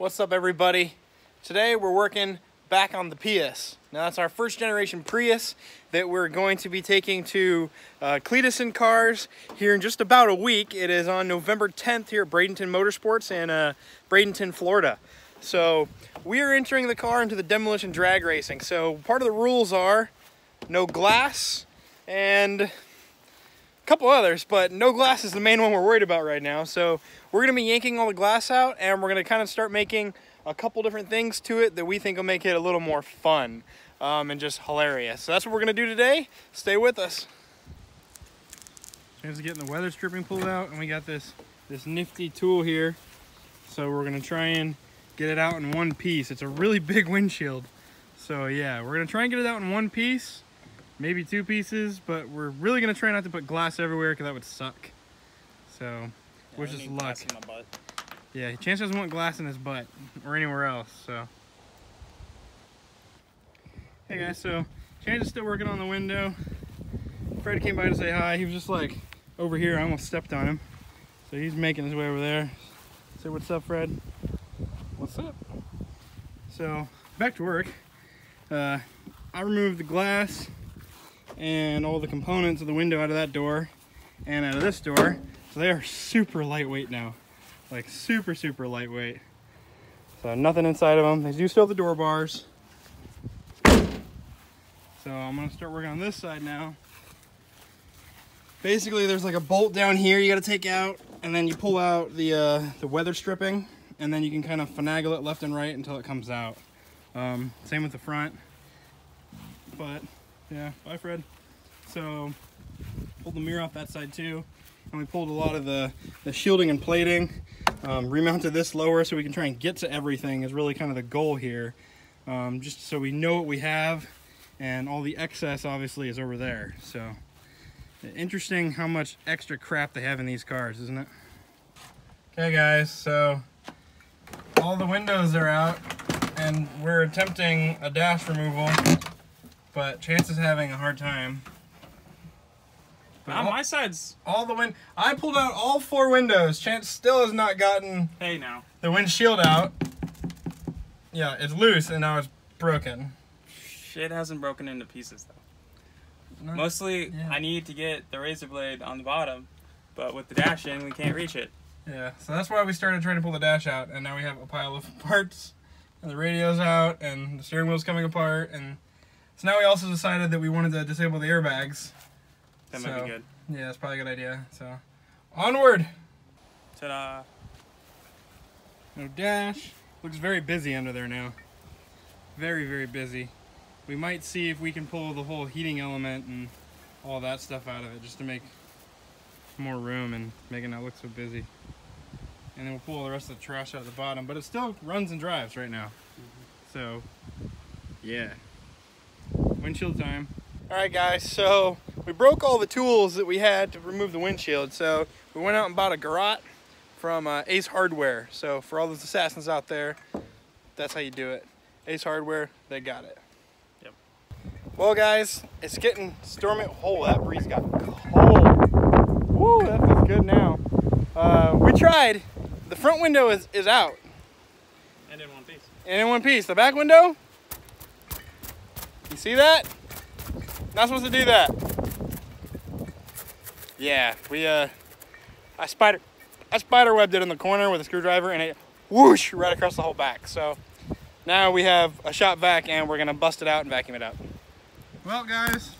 What's up everybody? Today we're working back on the Prius. Now that's our first generation Prius that we're going to be taking to uh, Cleetus and Cars here in just about a week. It is on November 10th here at Bradenton Motorsports in uh, Bradenton, Florida. So we are entering the car into the demolition drag racing. So part of the rules are no glass and couple others, but no glass is the main one we're worried about right now. So we're gonna be yanking all the glass out and we're gonna kind of start making a couple different things to it that we think will make it a little more fun um, and just hilarious. So that's what we're gonna do today. Stay with us. Chance of getting the weather stripping pulled out and we got this, this nifty tool here. So we're gonna try and get it out in one piece. It's a really big windshield. So yeah, we're gonna try and get it out in one piece, maybe two pieces, but we're really gonna try not to put glass everywhere because that would suck. So, Yeah, wish us luck. glass in my butt. Yeah, Chance doesn't want glass in his butt or anywhere else, so. Hey guys, so Chance is still working on the window. Fred came by to say hi. He was just like over here. I almost stepped on him. So he's making his way over there. Say what's up, Fred. What's up? So back to work. Uh, I removed the glass and all the components of the window out of that door and out of this door. So they are super lightweight now. Like super super lightweight. So nothing inside of them they do still have the door bars. So i'm to start working on this side now. Basically there's like a bolt down here you got to take out and then you pull out the uh, the weather stripping and then you can kind of finagle it left and right until it comes out. Um, same with the front. But yeah bye fred. So pulled the mirror off that side too and we pulled a lot of the, the shielding and plating um, remounted this lower so we can try and get to everything is really kind of the goal here um, just so we know what we have and all the excess obviously is over there. So interesting how much extra crap they have in these cars isn't it? Okay guys so all the windows are out and we're attempting a dash removal but Chance is having a hard time But On all- my side's. all the wind. I pulled out all four windows. Chance still has not gotten Hey now. the windshield out. Yeah, it's loose and now it's broken. Shit hasn't broken into pieces though. No. Mostly, Yeah. I need to get the razor blade on the bottom, but with the dash in, we can't reach it. Yeah, so that's why we started trying to pull the dash out, and now we have a pile of parts, and the radio's out, and the steering wheel's coming apart, and so now we also decided that we wanted to disable the airbags. That might be good. Yeah, that's probably a good idea. So, onward. Ta-da! No dash. Looks very busy under there now. Very, very busy. We might see if we can pull the whole heating element and all that stuff out of it just to make more room and make it not look so busy. And then we'll pull the rest of the trash out of the bottom, but it still runs and drives right now. Mm-hmm. So, yeah. Windshield time. All right, guys, so we broke all the tools that we had to remove the windshield. So we went out and bought a garrote from uh, Ace Hardware. So for all those assassins out there, that's how you do it. Ace Hardware, they got it. Yep. Well, guys, it's getting stormy. Oh, that breeze got cold. Woo, that feels good now. Uh, we tried. The front window is, is out And in one piece. and in one piece. The back window, you see that? Not supposed to do that. Yeah, we uh, I spider, I spider webbed it in the corner with a screwdriver, and it whoosh right across the whole back. So now we have a shop vac, and we're gonna bust it out and vacuum it out. Well, guys.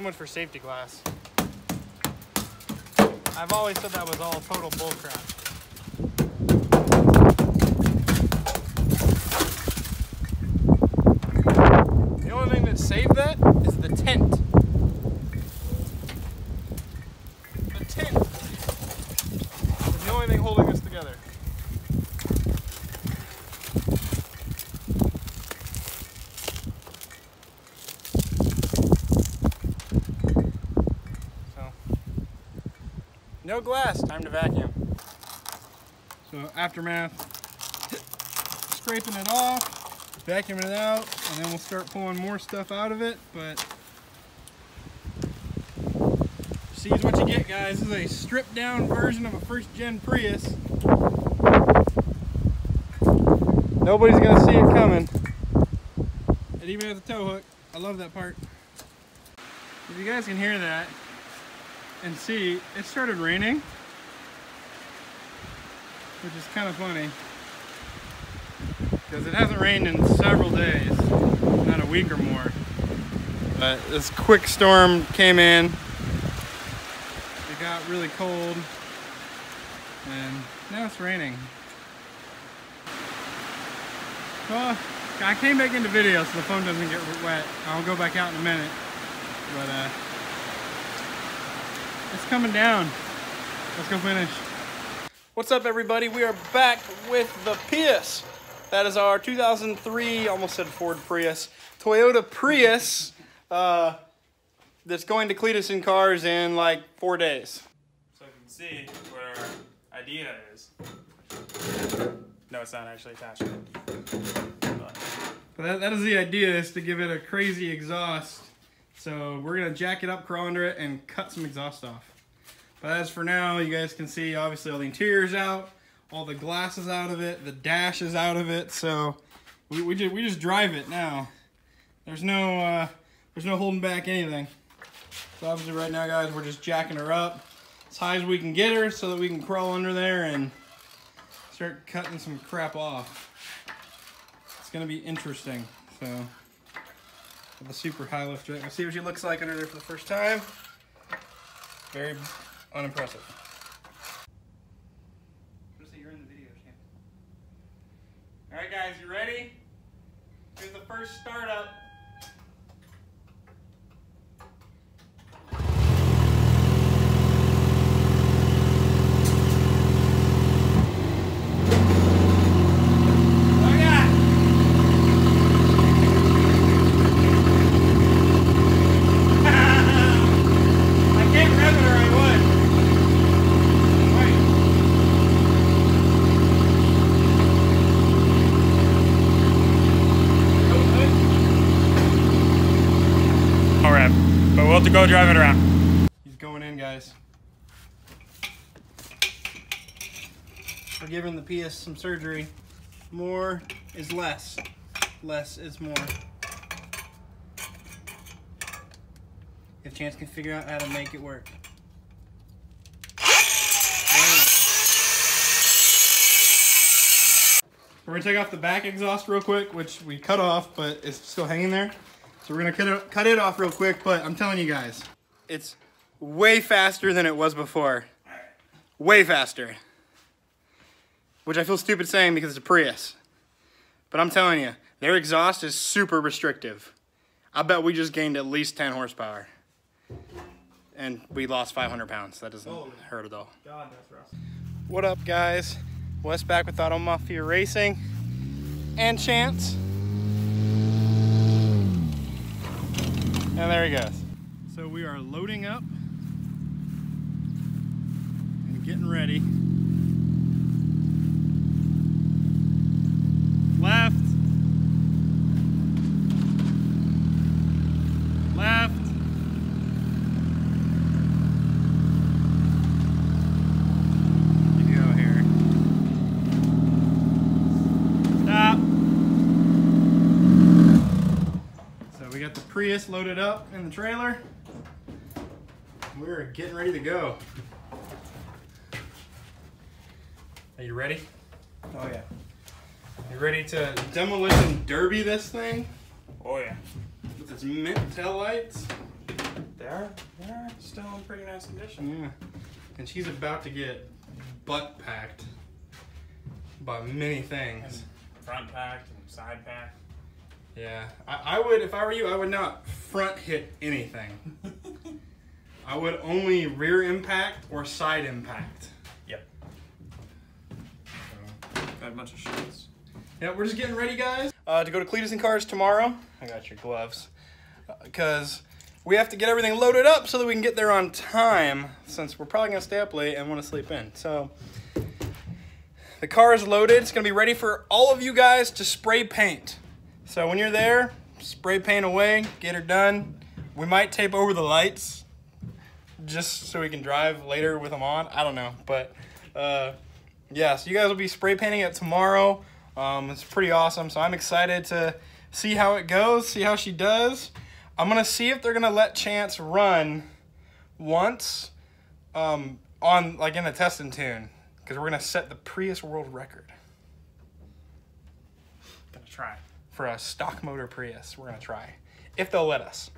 Someone for safety glass. I've always said that was all total bullcrap. The only thing that saved that No glass, time to vacuum. So aftermath, scraping it off, vacuuming it out, and then we'll start pulling more stuff out of it, but see what you get guys. This is a stripped down version of a first gen Prius. Nobody's gonna see it coming. And even with the tow hook, I love that part. If you guys can hear that and see, it started raining, which is kind of funny because it hasn't rained in several days, not a week or more. But this quick storm came in, it got really cold, and now it's raining. Well, I came back into video so the phone doesn't get wet. I'll go back out in a minute. But uh, it's coming down. Let's go finish. What's up everybody? We are back with the Prius. That is our 2003, almost said Ford Prius, Toyota Prius uh, that's going to Cleetus and Cars in like four days. So you can see what our idea is. No, it's not actually attached. But But that, that is the idea, is to give it a crazy exhaust. So we're gonna jack it up, crawl under it, and cut some exhaust off. But as for now, you guys can see obviously all the interior's out, all the glass is out of it, the dash is out of it, so we, we, just, we just drive it now. There's no, uh, there's no holding back anything. So obviously right now, guys, we're just jacking her up as high as we can get her so that we can crawl under there and start cutting some crap off. It's gonna be interesting. So, the super high lift jack, let's see what she looks like under there for the first time. Very unimpressive. You're in the video. All right, guys, you ready? Here's the first startup. Oh yeah! I can't rev it or I would. Wait. all right, but we'll have to go drive it around. He's going in, guys. We're giving the PS some surgery. More is less. Less is more. If Chance can figure out how to make it work. We're gonna take off the back exhaust real quick, which we cut off, but it's still hanging there. So we're gonna cut it, cut it off real quick, but I'm telling you guys, it's way faster than it was before. Way faster. Which I feel stupid saying because it's a Prius. But I'm telling you, their exhaust is super restrictive. I bet we just gained at least 10 horsepower. And we lost 500 pounds. That doesn't Holy. hurt at all. God, that's rough. What up, guys? Wes back with Auto Mafia Racing and Chance. And there he goes. So we are loading up and getting ready. Left. Left. You go here. Stop. So we got the Prius loaded up in the trailer. We're getting ready to go. Are you ready? Oh yeah. You ready to demolition derby this thing Oh yeah. with its mint tail lights? They are, they are still in pretty nice condition. Yeah. And she's about to get butt packed by many things. Front packed and side packed. Yeah, I, I would, if I were you, I would not front hit anything. I would only rear impact or side impact. Yep. So, Got a bunch of shots. yeah, we're just getting ready, guys. Uh, to go to Cleetus and Cars tomorrow. I got your gloves. Because we have to get everything loaded up so that we can get there on time since we're probably gonna stay up late and want to sleep in. So the car is loaded. It's gonna be ready for all of you guys to spray paint. So when you're there, spray paint away, get her done. We might tape over the lights just so we can drive later with them on. I don't know, but uh, yeah, so you guys will be spray painting it tomorrow. Um, it's pretty awesome, so I'm excited to see how it goes, see how she does. I'm gonna see if they're gonna let Chance run once um, on like in a test and tune because we're gonna set the Prius world record Gonna try. For a stock motor Prius. We're gonna try if they'll let us.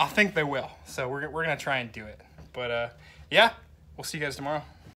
I think they will, so we're we're gonna try and do it. But uh, yeah, we'll see you guys tomorrow.